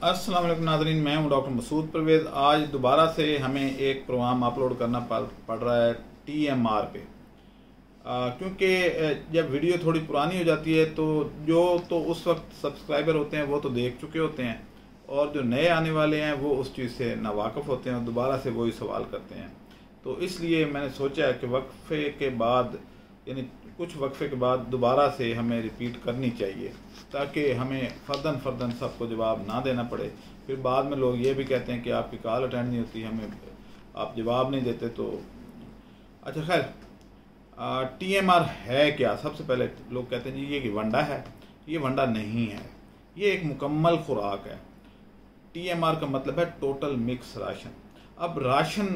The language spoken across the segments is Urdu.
السلام علیکم ناظرین، میں ہوں ڈاکٹر مسعود پرویز۔ آج دوبارہ سے ہمیں ایک پروگرام اپلوڈ کرنا پڑ رہا ہے ٹی ایم آر پہ۔ کیونکہ جب ویڈیو تھوڑی پرانی ہو جاتی ہے تو جو تو اس وقت سبسکرائبر ہوتے ہیں وہ تو دیکھ چکے ہوتے ہیں، اور جو نئے آنے والے ہیں وہ اس چیز سے ناواقف ہوتے ہیں اور دوبارہ سے وہی سوال کرتے ہیں۔ تو اس لیے میں نے سوچا کہ وقفے کے بعد یعنی کچھ وقفے کے بعد دوبارہ سے ہمیں ریپیٹ کرنی چاہیے تاکہ ہمیں فردن فردن سب کو جواب نہ دینا پڑے۔ پھر بعد میں لوگ یہ بھی کہتے ہیں کہ آپ کی کال اٹینڈ نہیں ہوتی، ہمیں آپ جواب نہیں دیتے تو۔ اچھا خیر ٹی ایم آر ہے کیا؟ سب سے پہلے لوگ کہتے ہیں جی یہ کہ ونڈا ہے۔ یہ ونڈا نہیں ہے۔ یہ ایک مکمل خوراک ہے۔ ٹی ایم آر کا مطلب ہے ٹوٹل مکس راشن اب راشن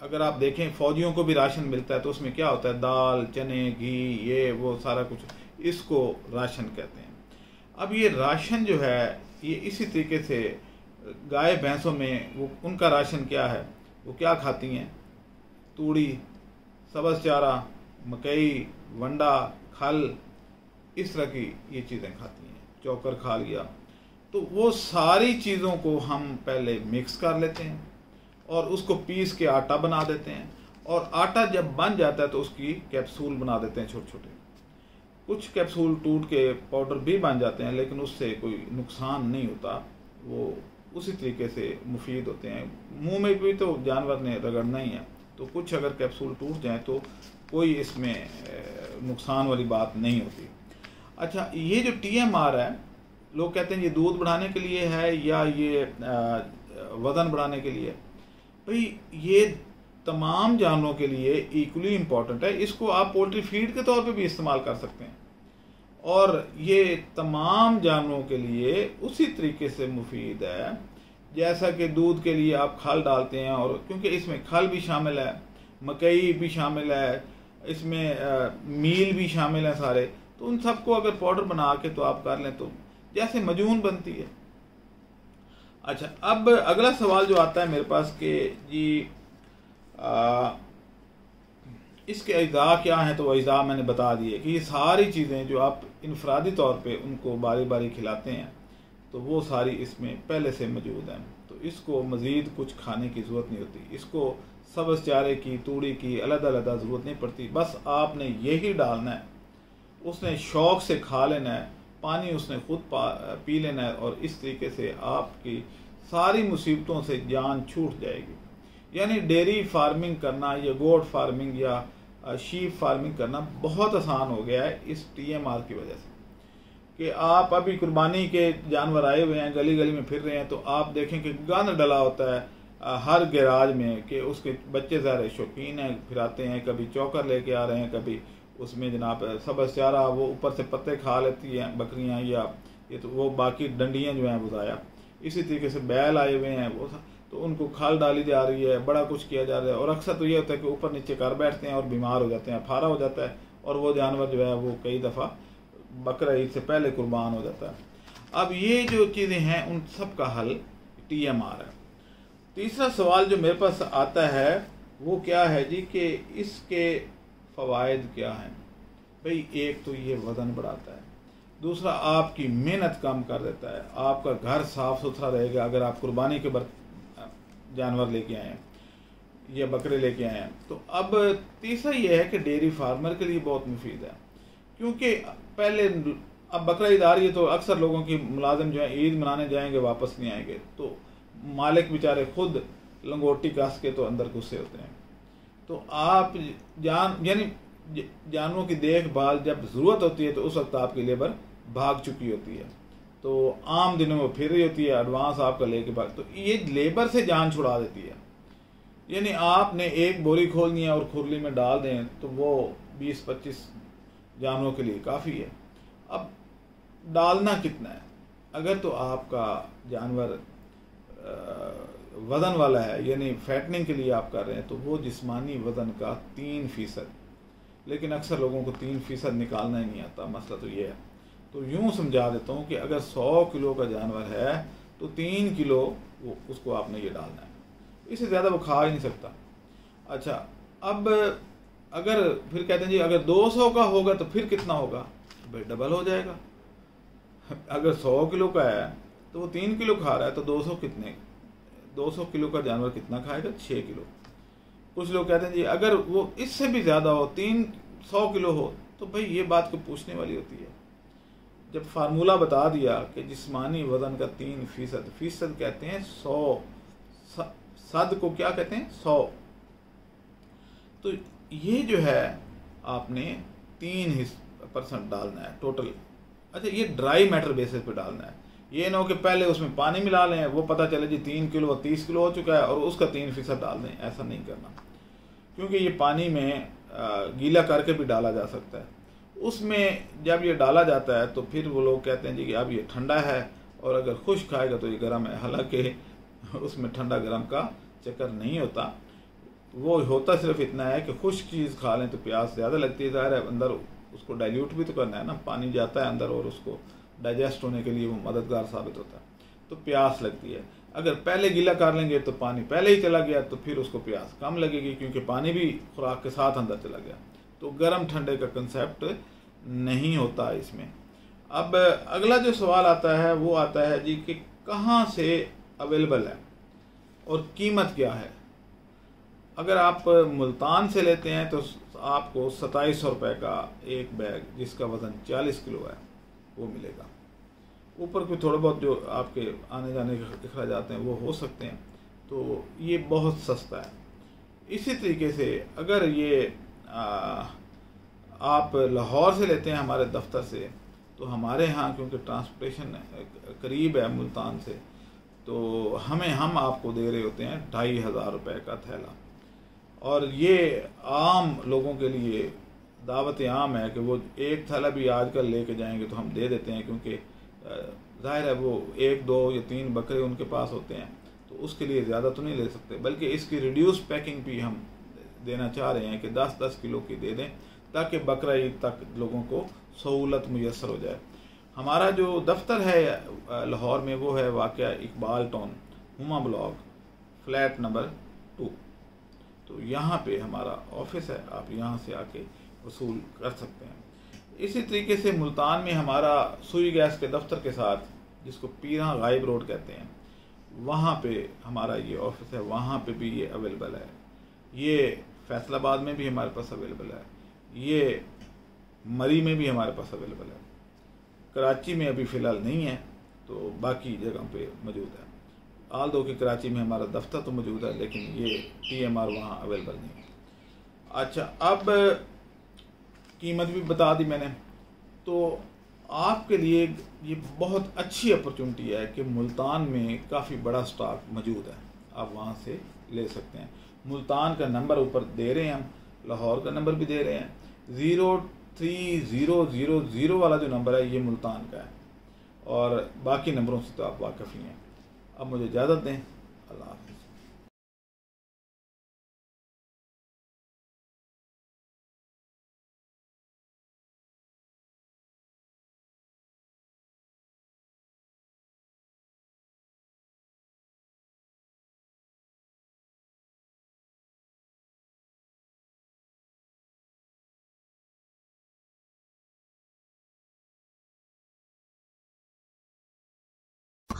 اگر آپ دیکھیں فوجیوں کو بھی راشن ملتا ہے تو اس میں کیا ہوتا ہے؟ دال، چنے، گھی، یہ، وہ سارا کچھ اس کو راشن کہتے ہیں۔ اب یہ راشن جو ہے، یہ اسی طریقے سے گائے بھینسوں میں وہ ان کا راشن کیا ہے؟ وہ کیا کھاتی ہیں؟ توڑی، سبز چارہ، مکئی، ونڈا، کھل، اس طرح کی یہ چیزیں کھاتی ہیں۔ چوکر کھا لیا۔ تو وہ ساری چیزوں کو ہم پہلے مکس کر لیتے ہیں۔ اور اس کو پیس کے آٹا بنا دیتے ہیں اور آٹا جب بن جاتا ہے تو اس کی کیپسول بنا دیتے ہیں چھوٹے چھوٹے۔ کچھ کیپسول ٹوٹ کے پاؤڈر بھی بن جاتے ہیں لیکن اس سے کوئی نقصان نہیں ہوتا۔ وہ اسی طریقے سے مفید ہوتے ہیں۔ منہ میں بھی تو جانور نے رگڑنا ہی ہے۔ تو کچھ اگر کیپسول ٹوٹ جائیں تو کوئی اس میں نقصان والی بات نہیں ہوتی۔ اچھا یہ جو ٹی ایم آر ہے، لوگ کہتے ہیں یہ دودھ بڑھانے کے لیے ہے یا یہ وزن بڑھانے کے لیے؟ بھئی یہ تمام جانوروں کے لیے ایکولی امپورٹنٹ ہے۔ اس کو آپ پولٹری فیڈ کے طور پہ بھی استعمال کر سکتے ہیں۔ اور یہ تمام جانوروں کے لیے اسی طریقے سے مفید ہے۔ جیسا کہ دودھ کے لیے آپ کھل ڈالتے ہیں اور کیونکہ اس میں کھل بھی شامل ہے، مکئی بھی شامل ہے، اس میں میل بھی شامل ہیں سارے۔ تو ان سب کو اگر پاؤڈر بنا کے تو آپ کر لیں تو جیسے مجون بنتی ہے۔ اچھا اب اگلا سوال جو آتا ہے میرے پاس کہ جی اس کے اجزاء کیا ہیں؟ تو وہ اجزاء میں نے بتا دیے کہ یہ ساری چیزیں جو آپ انفرادی طور پہ ان کو باری باری کھلاتے ہیں، تو وہ ساری اس میں پہلے سے موجود ہیں۔ تو اس کو مزید کچھ کھانے کی ضرورت نہیں ہوتی۔ اس کو سبز چارے کی، توڑی کی، علیحدہ علیحدہ ضرورت نہیں پڑتی۔ بس آپ نے یہی ڈالنا ہے۔ اس نے شوق سے کھا لینا ہے۔ پانی اس نے خود پی لینا ہے اور اس طریقے سے آپ کی ساری مصیبتوں سے جان چھوٹ جائے گی۔ یعنی ڈیری فارمنگ کرنا یا گوڈ فارمنگ یا شیپ فارمنگ کرنا بہت آسان ہو گیا ہے اس ٹی ایم آر کی وجہ سے۔ کہ آپ ابھی قربانی کے جانور آئے ہوئے ہیں، گلی گلی میں پھر رہے ہیں، تو آپ دیکھیں کہ گند ڈلا ہوتا ہے ہر گیراج میں کہ اس کے بچے ظاہر شوقین ہیں پھر آتے ہیں، کبھی چوکر لے کے آ رہے ہیں، کبھی اس میں جناب سبز چارہ وہ اوپر سے پتے کھا لیتی ہیں، بکریاں یا یہ تو وہ باقی ڈنڈیاں جو ہیں وہ ضائع۔ اسی طریقے سے بیل آئے ہوئے ہیں وہ تو ان کو کھال ڈالی جا رہی ہے، بڑا کچھ کیا جا رہا ہے۔ اور اکثر تو یہ ہوتا ہے کہ اوپر نیچے کر بیٹھتے ہیں اور بیمار ہو جاتے ہیں، پھارا ہو جاتا ہے اور وہ جانور جو ہے وہ کئی دفعہ بکرا عید سے پہلے قربان ہو جاتا ہے۔ اب یہ جو چیزیں ہیں، ان سب کا حل ٹی ایم آر ہے۔ تیسرا سوال جو میرے پاس آتا ہے، وہ کیا ہے جی کہ اس کے فوائد کیا ہیں؟ بھئی ایک تو یہ وزن بڑھاتا ہے، دوسرا آپ کی محنت کم کر دیتا ہے، آپ کا گھر صاف ستھرا رہے گا اگر آپ قربانی کے بر جانور لے کے آئے ہیں یا بکرے لے کے آئے ہیں۔ تو اب تیسرا یہ ہے کہ ڈیری فارمر کے لیے بہت مفید ہے، کیونکہ پہلے اب بکرا عید آ رہی ہے تو اکثر لوگوں کی ملازم جو ہیں عید منانے جائیں گے، واپس نہیں آئیں گے۔ تو مالک بیچارے خود لنگوٹی کاس کے تو اندر غصے ہوتے ہیں۔ تو آپ جان یعنی جانوروں کی دیکھ بھال جب ضرورت ہوتی ہے تو اس وقت آپ کی لیبر بھاگ چکی ہوتی ہے۔ تو عام دنوں میں پھر رہی ہوتی ہے ایڈوانس آپ کا لے کے بھاگ تو یہ لیبر سے جان چھڑا دیتی ہے۔ یعنی آپ نے ایک بوری کھولنی ہے اور کھرلی میں ڈال دیں تو وہ بیس پچیس جانوروں کے لیے کافی ہے۔ اب ڈالنا کتنا ہے؟ اگر تو آپ کا جانور وزن والا ہے یعنی فیٹنگ کے لیے آپ کر رہے ہیں، تو وہ جسمانی وزن کا تین فیصد۔ لیکن اکثر لوگوں کو تین فیصد نکالنا ہی نہیں آتا، مسئلہ تو یہ ہے۔ تو یوں سمجھا دیتا ہوں کہ اگر سو کلو کا جانور ہے، تو تین کلو وہ، اس کو آپ نے یہ ڈالنا ہے۔ اس سے زیادہ وہ کھا ہی نہیں سکتا۔ اچھا اب اگر پھر کہتے ہیں جی اگر دو سو کا ہوگا تو پھر کتنا ہوگا؟ بھائی ڈبل ہو جائے گا۔ اگر سو کلو کا ہے تو وہ تین کلو کھا رہا ہے، تو دو سو کتنے؟ دو سو کلو کا جانور کتنا کھائے گا؟ چھ کلو۔ کچھ لوگ کہتے ہیں جی اگر وہ اس سے بھی زیادہ ہو، تین سو کلو ہو، تو بھائی یہ بات کو پوچھنے والی ہوتی ہے۔ جب فارمولہ بتا دیا کہ جسمانی وزن کا تین فیصد فیصد کہتے ہیں سو صد کو کیا کہتے ہیں؟ سو۔ تو یہ جو ہے، آپ نے تین پرسنٹ ڈالنا ہے ٹوٹل اچھا یہ ڈرائی میٹر بیسس پہ ڈالنا ہے۔ یہ نہ ہو کہ پہلے اس میں پانی ملا لیں، وہ پتہ چلے جی تین کلو تیس کلو ہو چکا ہے اور اس کا تین فیصد ڈال دیں، ایسا نہیں کرنا۔ کیونکہ یہ پانی میں گیلا کر کے بھی ڈالا جا سکتا ہے۔ اس میں جب یہ ڈالا جاتا ہے تو پھر وہ لوگ کہتے ہیں جی کہ اب یہ ٹھنڈا ہے اور اگر خشک کھائے گا تو یہ گرم ہے۔ حالانکہ اس میں ٹھنڈا گرم کا چکر نہیں ہوتا۔ وہ ہوتا صرف اتنا ہے کہ خشک چیز کھا لیں تو پیاس زیادہ لگتی ہے ظاہر ہے، اندر اس کو ڈائلیوٹ بھی تو کرنا ہے نا، پانی جاتا ہے اندر اور اس کو۔ ڈائجسٹ ہونے کے لیے وہ مددگار ثابت ہوتا ہے۔ تو پیاس لگتی ہے۔ اگر پہلے گیلا کر لیں گے تو پانی پہلے ہی چلا گیا تو پھر اس کو پیاس کم لگے گی کیونکہ پانی بھی خوراک کے ساتھ اندر چلا گیا۔ تو گرم ٹھنڈے کا کنسیپٹ نہیں ہوتا اس میں۔ اب اگلا جو سوال آتا ہے وہ آتا ہے جی کہ کہاں سے اویلیبل ہے اور قیمت کیا ہے؟ اگر آپ ملتان سے لیتے ہیں تو آپ کو ستائیس سو روپے کا ایک بیگ جس کا وزن چالیس کلو ہے۔ وہ ملے گا۔ اوپر کوئی تھوڑے بہت جو آپ کے آنے جانے کے اخراجات ہیں وہ ہو سکتے ہیں، تو یہ بہت سستا ہے۔ اسی طریقے سے اگر یہ آپ لاہور سے لیتے ہیں ہمارے دفتر سے، تو ہمارے ہاں کیونکہ ٹرانسپورٹیشن قریب ہے ملتان سے، تو ہمیں ہم آپ کو دے رہے ہوتے ہیں ڈھائی ہزار روپے کا تھیلا۔ اور یہ عام لوگوں کے لیے دعوت عام ہے کہ وہ ایک تھیلا بھی آج کل لے کے جائیں گے تو ہم دے دیتے ہیں کیونکہ ظاہر ہے وہ ایک، دو یا تین بکرے ان کے پاس ہوتے ہیں، تو اس کے لیے زیادہ تو نہیں لے سکتے، بلکہ اس کی ریڈیوس پیکنگ بھی ہم دینا چاہ رہے ہیں کہ دس دس کلو کی دے دیں تاکہ بکرا عید تک لوگوں کو سہولت میسر ہو جائے۔ ہمارا جو دفتر ہے لاہور میں، وہ ہے واقعہ Iqbal town, Huma block flat number two تو یہاں پہ ہمارا آفس ہے، آپ یہاں سے آ کے وصول کر سکتے ہیں۔ اسی طریقے سے ملتان میں ہمارا سوئی گیس کے دفتر کے ساتھ، جس کو پیرا غائب روڈ کہتے ہیں، وہاں پہ ہمارا یہ آفس ہے، وہاں پہ بھی یہ اویلیبل ہے۔ یہ فیصل آباد میں بھی ہمارے پاس اویلیبل ہے۔ یہ مری میں بھی ہمارے پاس اویلیبل ہے۔ کراچی میں ابھی فی الحال نہیں ہے، تو باقی جگہوں پہ موجود ہے۔ آل دو کہ کراچی میں ہمارا دفتر تو موجود ہے، لیکن یہ ٹی ایم آر وہاں اویلیبل نہیں ہے۔ اچھا اب قیمت بھی بتا دی میں نے۔ تو آپ کے لیے یہ بہت اچھی اپرچونٹی ہے کہ ملتان میں کافی بڑا سٹاک موجود ہے۔ آپ وہاں سے لے سکتے ہیں۔ ملتان کا نمبر اوپر دے رہے ہیں ہم۔ لاہور کا نمبر بھی دے رہے ہیں۔ Zero three zero zero zero والا جو نمبر ہے یہ ملتان کا ہے۔ اور باقی نمبروں سے تو آپ واقف ہی ہیں۔ اب مجھے اجازت دیں۔ اللہ حافظ۔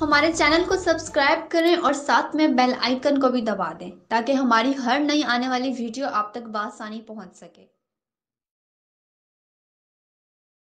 ہمارے چینل کو سبسکرائب کریں اور ساتھ میں بیل آئیکن کو بھی دبا دیں تاکہ ہماری ہر نئی آنے والی ویڈیو آپ تک بآسانی پہنچ سکے۔